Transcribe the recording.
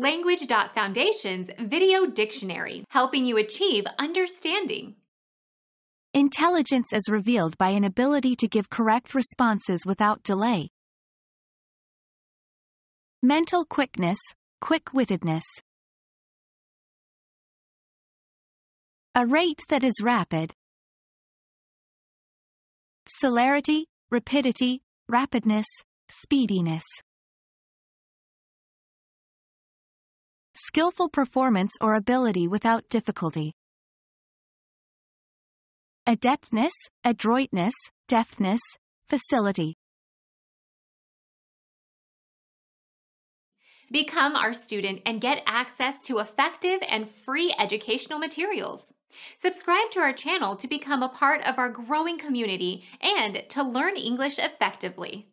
Language.Foundation's Video Dictionary, helping you achieve understanding. Intelligence is revealed by an ability to give correct responses without delay. Mental quickness, quick-wittedness. A rate that is rapid. Celerity, rapidity, rapidness, speediness. Skillful performance or ability without difficulty. Adeptness, adroitness, deftness, facility. Become our student and get access to effective and free educational materials. Subscribe to our channel to become a part of our growing community and to learn English effectively.